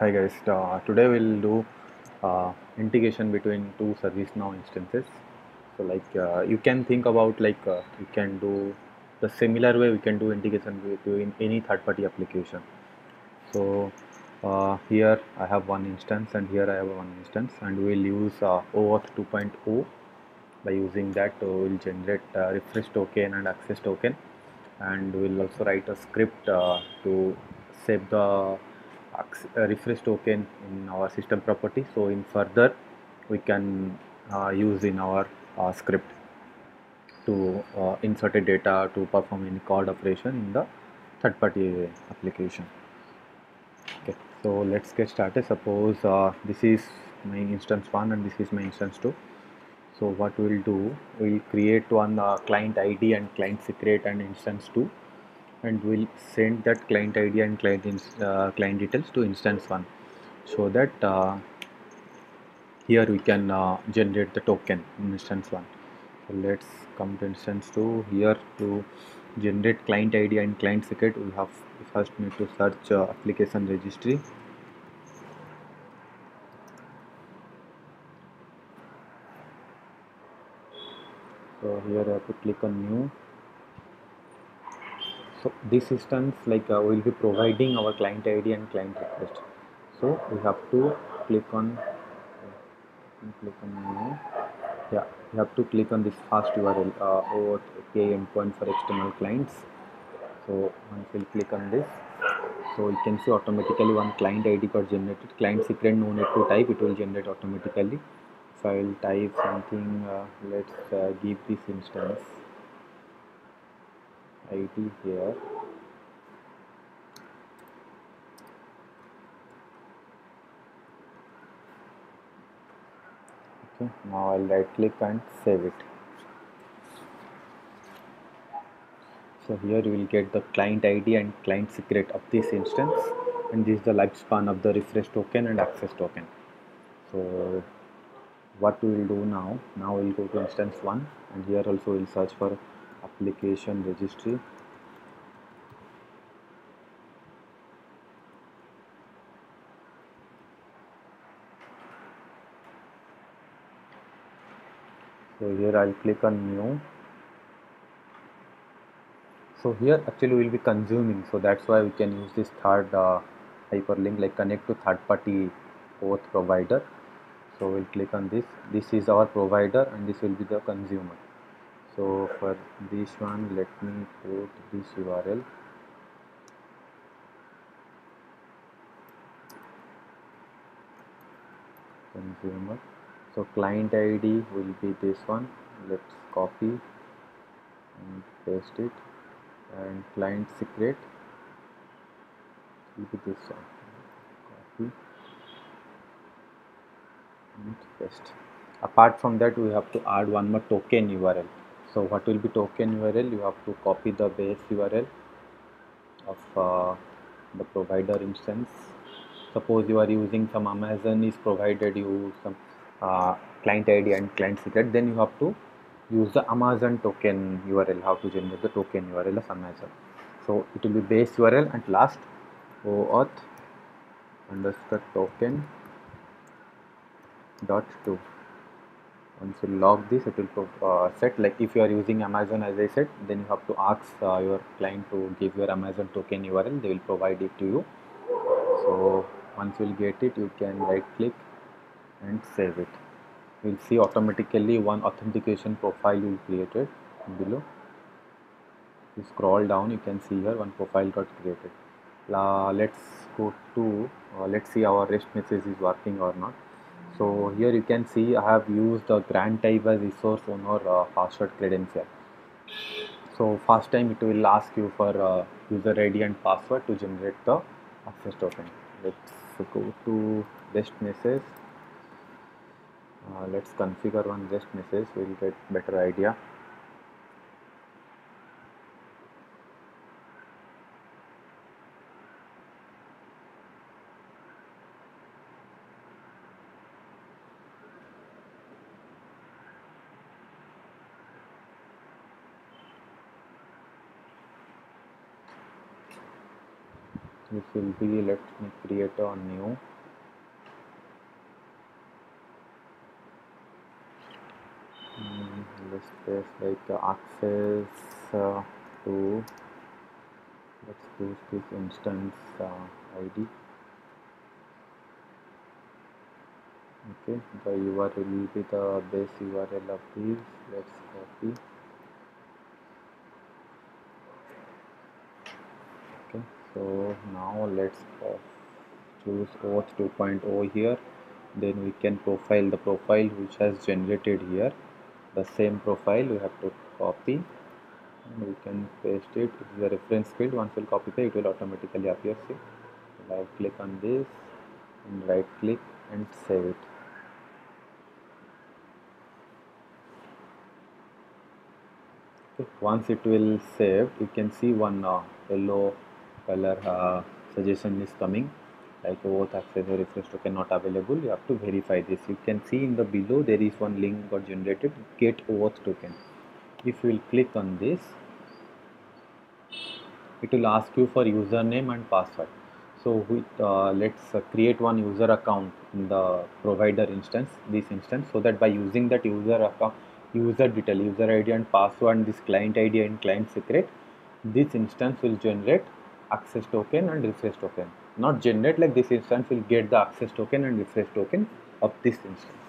Hi guys, uh, today we'll do uh, integration between two ServiceNow instances. So like uh, you can think about like uh, you can do the similar way we can do integration between any third-party application. So uh, here I have one instance and here I have one instance and we'll use uh, OAuth 2.0 by using that we'll generate refresh token and access token and we'll also write a script to save the refresh token in our system property. So in further we can uh, use in our uh, script to uh, insert a data to perform any CRUD operation in the third party application. Okay so let's get started. Suppose uh, this is my instance 1 and this is my instance 2 so what we'll do we'll create one uh, client id and client secret and instance 2 and we'll send that client id and client uh, client details to instance 1 so that uh, here we can uh, generate the token in instance 1 so let's come to instance 2 here to generate client id and client secret we have first need to search uh, application registry. So here I have to click on new so this instance like uh, we'll be providing our client id and client request. So we have to click on click on yeah you have to click on this fast url uh, OAuth API endpoint for external clients. So once we'll click on this so you can see automatically one client id got generated. Client secret no need to type. It will generate automatically. If i will type something uh, let's uh, give this instance id here. Okay now i'll right click and save it. So here you will get the client id and client secret of this instance. And this is the lifespan of the refresh token and access token. So what we will do now now we'll go to instance 1 and here also we'll search for application registry so here I'll click on new so here actually we'll be consuming so that's why we can use this third uh, hyperlink like connect to third party OAuth provider so we'll click on this this is our provider and this will be the consumer so for this one let me put this url consumer. So client id will be this one. Let's copy and paste it. And client secret will be this one. Copy and paste. Apart from that we have to add one more token url so what will be token url you have to copy the base url of uh, the provider instance. Suppose you are using some amazon is provided you some uh, client id and client secret then you have to use the amazon token url how to generate the token url of amazon. So it will be base url and last. Oauth underscore token dot do once you log this it will uh, set. Like if you are using amazon as i said then you have to ask uh, your client to give your amazon token url they will provide it to you. So once you'll get it you can right click and save it. You'll see automatically one authentication profile you created below. You scroll down you can see here one profile got created. Uh, let's go to uh, let's see our rest message is working or not so here you can see I have used the grant type as resource owner uh, password credential. So first time it will ask you for uh, user ID and password to generate the access token. Let's go to rest message. Uh, let's configure one rest message. We'll get better idea this will be let me create a new let's place like access uh, to let's use this instance uh, id okay the url will be the base url of this let's copy okay so now let's uh, choose auth 2.0 here. Then we can profile the profile which has generated here. The same profile we have to copy. And we can paste it. It is a reference field. Once we'll copy it it will automatically appear. See? Right click on this and right click and save it. Okay. Once it will save you can see one uh, yellow color uh, suggestion is coming. Like auth access or refresh token not available. You have to verify this. You can see in the below there is one link got generated get auth token. If you will click on this it will ask you for username and password. So we, uh, let's uh, create one user account in the provider instance this instance so that by using that user account user detail user id and password and this client id and client secret this instance will generate access token and refresh token. Not generate like this instance will get the access token and refresh token of this instance.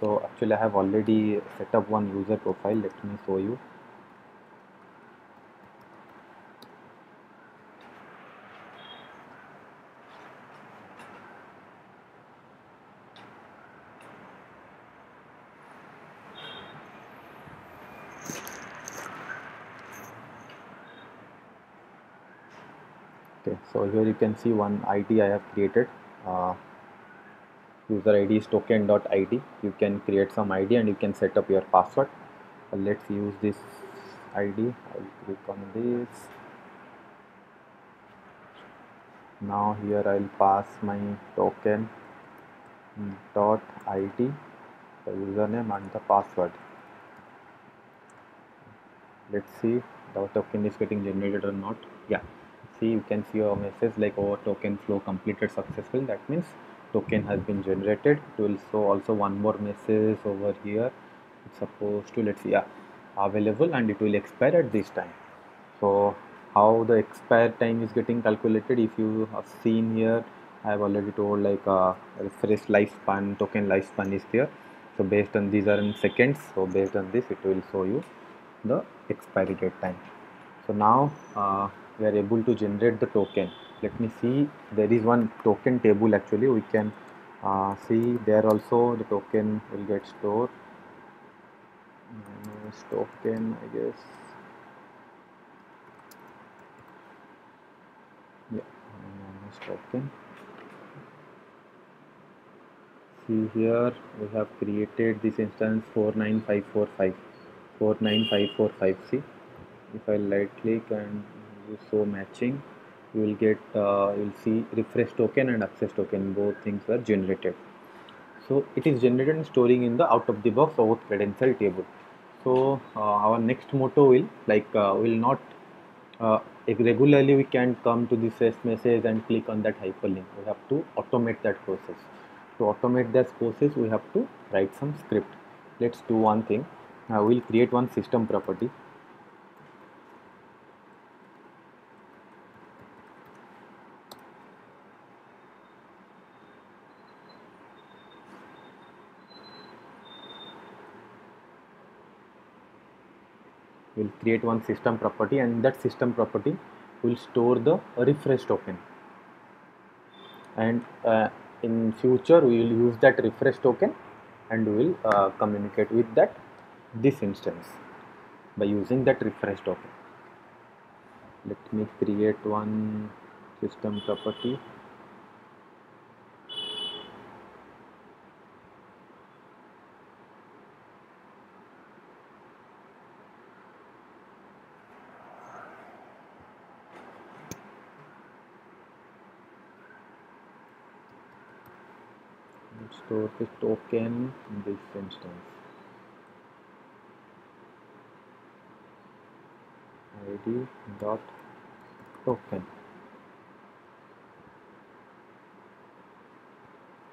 So actually i have already set up one user profile. Let me show you okay so here you can see one id i have created. Uh, user id is token.id you can create some id and you can set up your password. Uh, let's use this id i'll click on this. Now here i'll pass my token dot id the username and the password. Let's see the token is getting generated or not. Yeah see you can see a message like our oh, token flow completed successful. That means token has been generated. It will show also one more message over here. It's supposed to let's see yeah available and it will expire at this time. So how the expire time is getting calculated if you have seen here I have already told like uh, refresh lifespan token lifespan is there. So based on these are in seconds. So based on this it will show you the expiry date time. So now uh, we are able to generate the token. Let me see. There is one token table actually. We can uh, see. There also the token will get stored. Minus token I guess. Yeah minus token. See here we have created this instance 49545 49545 see. If I right click and show matching you will get uh, you will see refresh token and access token. Both things were generated. So it is generated and storing in the out of the box auth credential table. So uh, our next motto will like uh, will not uh, regularly we can come to this message and click on that hyperlink. We have to automate that process. To automate that process we have to write some script. Let's do one thing. Uh, we'll create one system property will create one system property and that system property will store the refresh token. And uh, in future we will use that refresh token and we will uh, communicate with that this instance by using that refresh token. Let me create one system property store this token in this instance. Id dot token.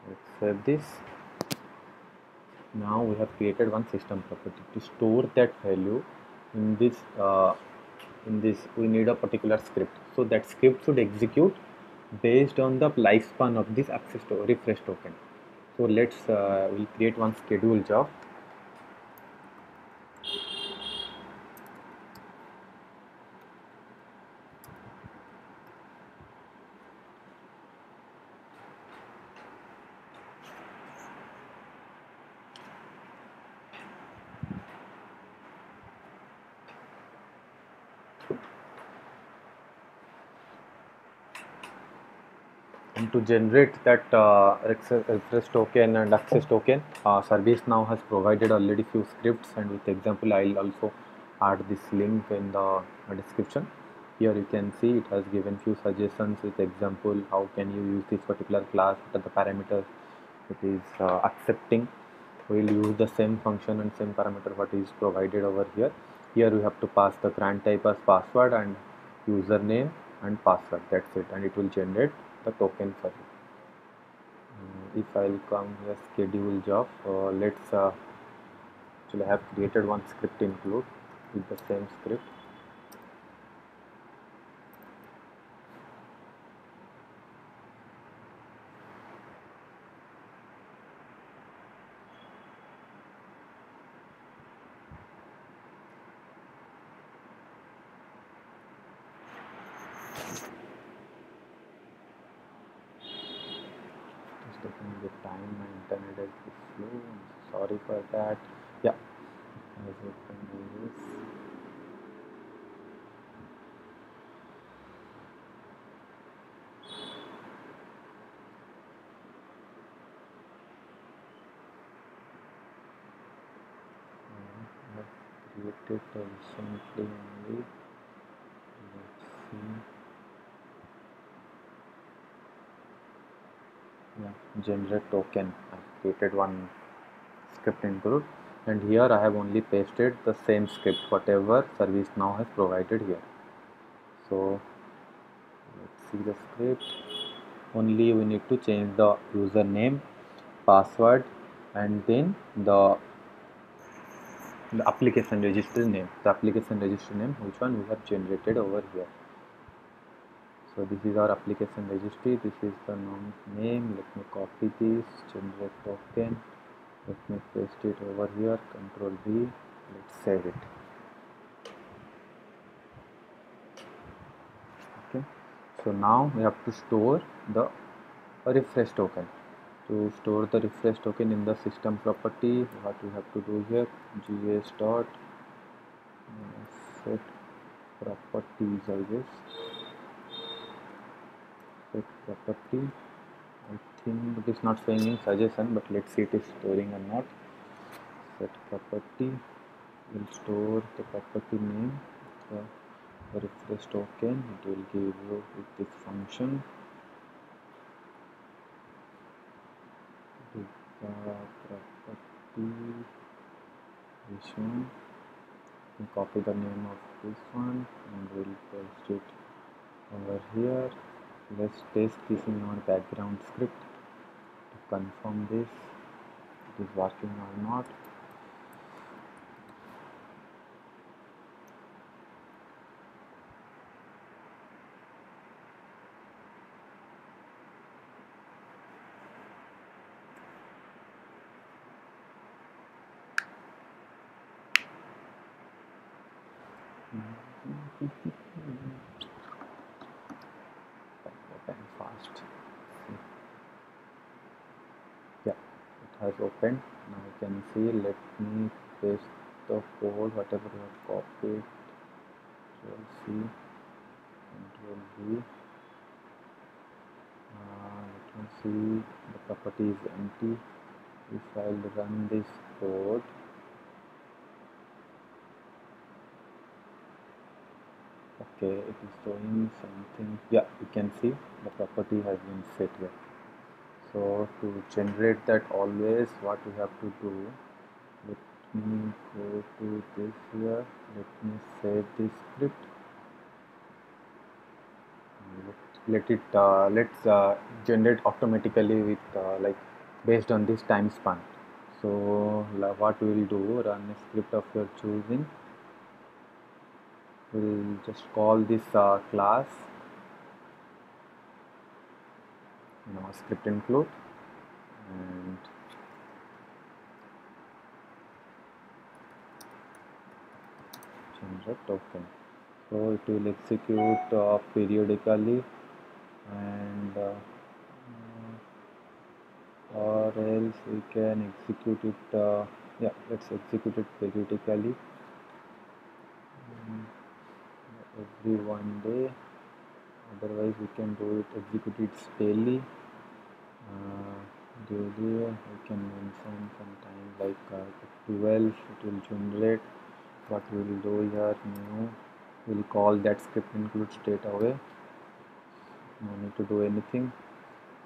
Let's save this. Now we have created one system property. To store that value in this uh, in this we need a particular script. So that script should execute based on the lifespan of this access to refresh token so let's uh, we'll create one schedule job to generate that uh, refresh token and access token uh, ServiceNow has provided already few scripts and with example I'll also add this link in the description. Here you can see it has given few suggestions with example how can you use this particular class what are the parameters it is uh, accepting. We'll use the same function and same parameter what is provided over here. Here we have to pass the grant type as password and username and password. That's it. And it will generate the token for you uh, if I'll come here schedule job uh, let's uh, actually I have created one script include with the same script have created recently only let's see. Yeah generate token. I've created one script include and here I have only pasted the same script whatever ServiceNow has provided here. So let's see the script. Only we need to change the username password and then the the application registry name the application registry name which one we have generated over here so this is our application registry this is the name let me copy this generate token let me paste it over here control v let's save it okay so now we have to store the refresh token to store the refresh token in the system property. What we have to do here gs dot set properties i guess. Set property. I think it is not showing in suggestion but let's see it is storing or not. Set property. Will store the property name the refresh token. It will give you with this function property this one we copy the name of this one and we'll paste it over here. Let's paste this in our background script to confirm this it is working or not open fast yeah it has opened. Now you can see let me paste the code whatever you have copied. Control C control V. Uh, let me see the property is empty. If I'll run this code. Okay it is showing something. Yeah you can see the property has been set here so to generate that always what we have to do let me go to this here let me save this script let, let it uh, let's uh, generate automatically with uh, like based on this time span. So what we will do run a script of your choosing. We'll just call this uh, class now script include and change the token. So it will execute uh, periodically. And uh, or else we can execute it uh, yeah let's execute it periodically. Um, every one day. Otherwise we can do it execute it daily uh, daily we can mention sometime like uh, 12 it will generate what we will do here new we'll call that script include straight away no need to do anything.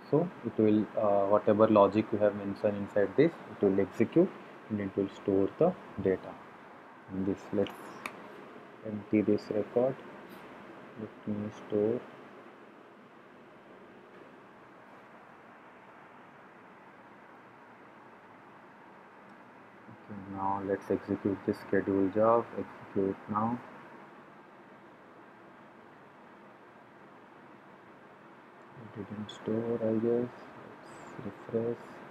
So it will uh, whatever logic you have mentioned inside this it will execute and it will store the data. And this let's empty this record. Let me store okay now let's execute this schedule job. Execute now. It didn't store I guess. Let's refresh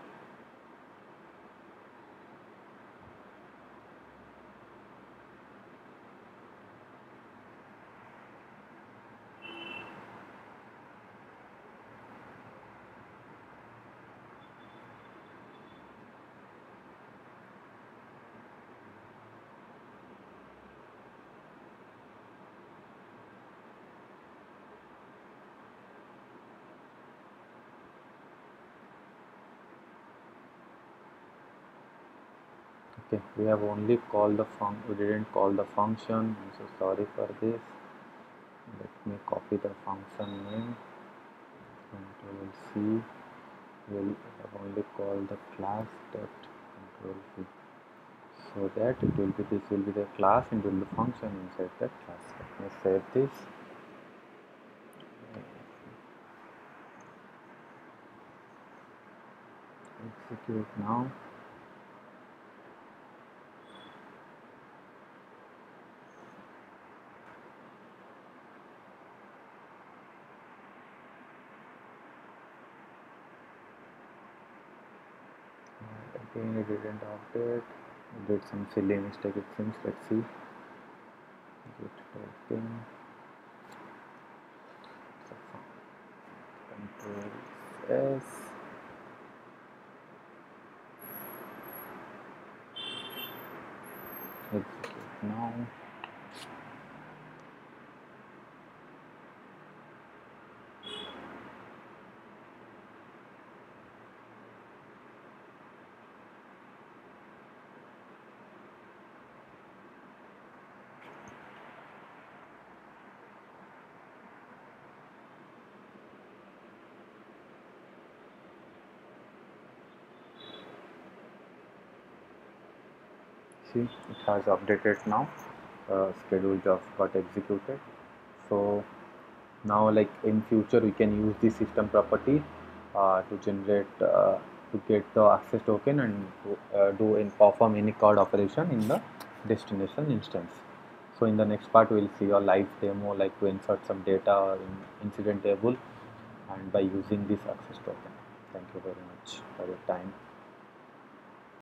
okay we have only called the func we didn't call the function. I'm so sorry for this. Let me copy the function name control C will have only called the class dot control V. So that it will be this will be the class and will be function inside that class. Let me save this. Execute now again it didn't update did some silly mistake it seems. Let's see. Git open control s. Execute now see it has updated now uh, schedule just got executed. So now like in future we can use this system property uh, to generate uh, to get the access token and uh, do and perform any CRUD operation in the destination instance. So in the next part we'll see a live demo like to insert some data in incident table and by using this access token. Thank you very much for your time